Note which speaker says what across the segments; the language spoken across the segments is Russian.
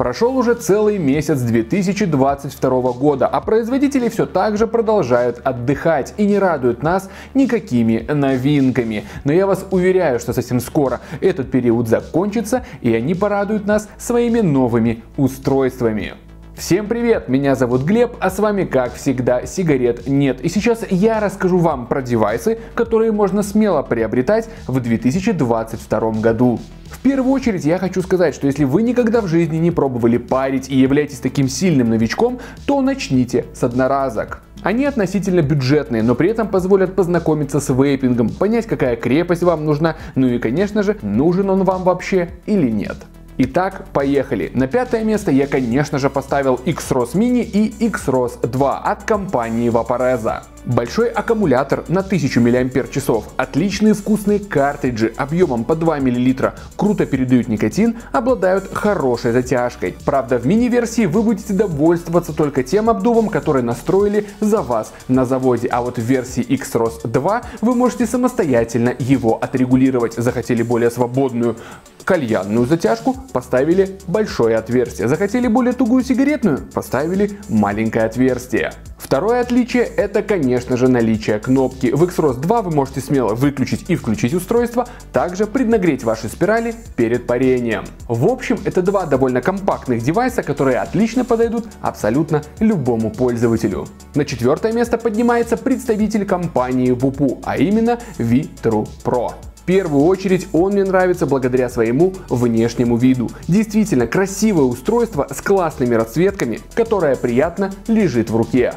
Speaker 1: Прошел уже целый месяц 2022 года, а производители все так же продолжают отдыхать и не радуют нас никакими новинками. Но я вас уверяю, что совсем скоро этот период закончится и они порадуют нас своими новыми устройствами. Всем привет, меня зовут Глеб, а с вами как всегда сигарет нет. И сейчас я расскажу вам про девайсы, которые можно смело приобретать в 2022 году. В первую очередь я хочу сказать, что если вы никогда в жизни не пробовали парить и являетесь таким сильным новичком, то начните с одноразок. Они относительно бюджетные, но при этом позволят познакомиться с вейпингом, понять какая крепость вам нужна, ну и конечно же, нужен он вам вообще или нет. Итак, поехали. На пятое место я, конечно же, поставил X-ROS Mini и X-ROS 2 от компании Vaporeza. Большой аккумулятор на 1000 мАч, отличные вкусные картриджи объемом по 2 мл, круто передают никотин, обладают хорошей затяжкой. Правда, в мини-версии вы будете довольствоваться только тем обдувом, который настроили за вас на заводе, а вот в версии X-ROS 2 вы можете самостоятельно его отрегулировать. Захотели более свободную кальянную затяжку, поставили большое отверстие. Захотели более тугую сигаретную, поставили маленькое отверстие. Второе отличие это, конечно же, наличие кнопки. В Xros 2 вы можете смело выключить и включить устройство, также преднагреть ваши спирали перед парением. В общем, это два довольно компактных девайса, которые отлично подойдут абсолютно любому пользователю. На четвертое место поднимается представитель компании WUPU, а именно V-True Pro первую очередь он мне нравится благодаря своему внешнему виду. Действительно красивое устройство с классными расцветками, которое приятно лежит в руке.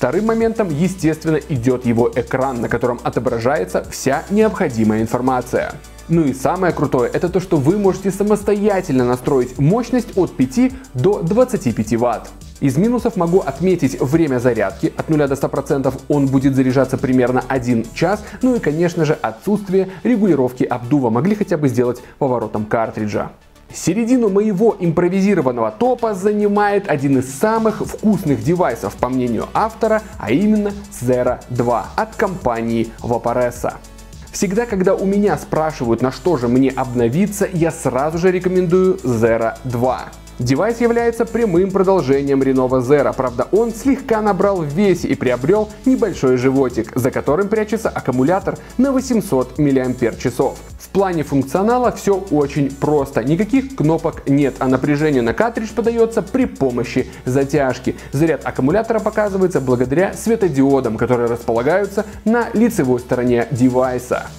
Speaker 1: Вторым моментом, естественно, идет его экран, на котором отображается вся необходимая информация. Ну и самое крутое, это то, что вы можете самостоятельно настроить мощность от 5 до 25 Вт. Из минусов могу отметить время зарядки. От 0 до 100% он будет заряжаться примерно 1 час. Ну и, конечно же, отсутствие регулировки обдува. Могли хотя бы сделать поворотом картриджа. Середину моего импровизированного топа занимает один из самых вкусных девайсов, по мнению автора, а именно Zero 2 от компании Vaporesso. Всегда, когда у меня спрашивают, на что же мне обновиться, я сразу же рекомендую Zero 2. Девайс является прямым продолжением Renova Zero, правда он слегка набрал в весе и приобрел небольшой животик, за которым прячется аккумулятор на 800 мАч. В плане функционала все очень просто, никаких кнопок нет, а напряжение на картридж подается при помощи затяжки. Заряд аккумулятора показывается благодаря светодиодам, которые располагаются на лицевой стороне девайса.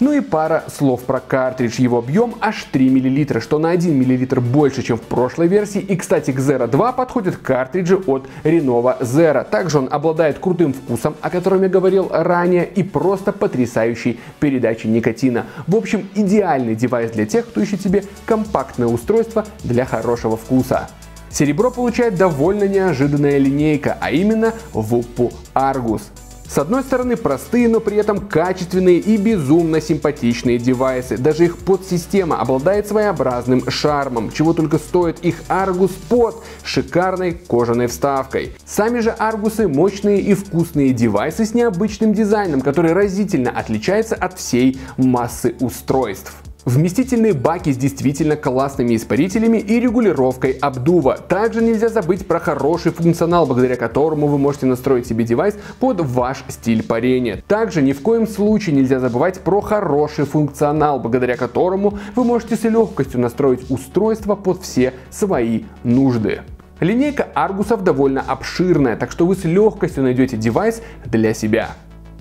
Speaker 1: Ну и пара слов про картридж. Его объем аж 3 мл, что на 1 мл больше, чем в прошлой версии. И, кстати, к Zero 2 подходит картриджи от Renova Zero. Также он обладает крутым вкусом, о котором я говорил ранее, и просто потрясающей передачей никотина. В общем, идеальный девайс для тех, кто ищет себе компактное устройство для хорошего вкуса. Серебро получает довольно неожиданная линейка, а именно VUPU Argus. С одной стороны простые, но при этом качественные и безумно симпатичные девайсы. Даже их подсистема обладает своеобразным шармом, чего только стоит их Argus Pod с шикарной кожаной вставкой. Сами же Аргусы мощные и вкусные девайсы с необычным дизайном, который разительно отличается от всей массы устройств. Вместительные баки с действительно классными испарителями и регулировкой обдува. Также нельзя забыть про хороший функционал, благодаря которому вы можете настроить себе девайс под ваш стиль парения. Также ни в коем случае нельзя забывать про хороший функционал, благодаря которому вы можете с легкостью настроить устройство под все свои нужды. Линейка аргусов довольно обширная, так что вы с легкостью найдете девайс для себя.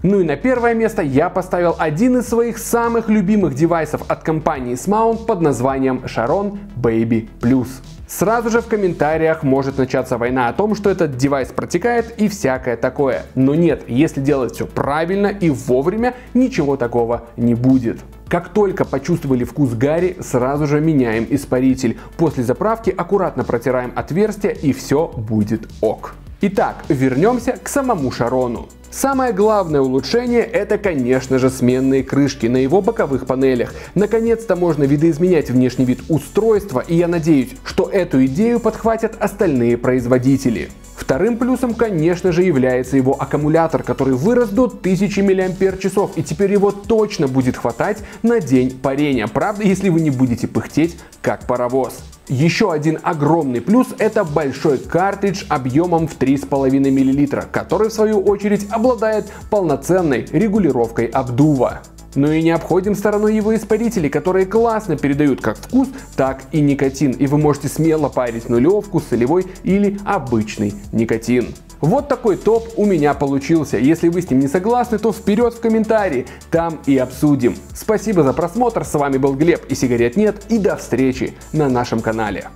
Speaker 1: Ну и на первое место я поставил один из своих самых любимых девайсов от компании Smount под названием Sharon Baby Plus. Сразу же в комментариях может начаться война о том, что этот девайс протекает и всякое такое. Но нет, если делать все правильно и вовремя, ничего такого не будет. Как только почувствовали вкус гари, сразу же меняем испаритель. После заправки аккуратно протираем отверстие и все будет ок. Итак, вернемся к самому Шарону. Самое главное улучшение это, конечно же, сменные крышки на его боковых панелях. Наконец-то можно видоизменять внешний вид устройства, и я надеюсь, что эту идею подхватят остальные производители. Вторым плюсом, конечно же, является его аккумулятор, который вырос до 1000 мАч, и теперь его точно будет хватать на день парения. Правда, если вы не будете пыхтеть, как паровоз. Еще один огромный плюс это большой картридж объемом в 3,5 мл, который в свою очередь обладает полноценной регулировкой обдува. Но и не обходим стороной его испарители, которые классно передают как вкус, так и никотин. И вы можете смело парить нулевку, солевой или обычный никотин. Вот такой топ у меня получился. Если вы с ним не согласны, то вперед в комментарии, там и обсудим. Спасибо за просмотр, с вами был Глеб и сигарет нет, и до встречи на нашем канале.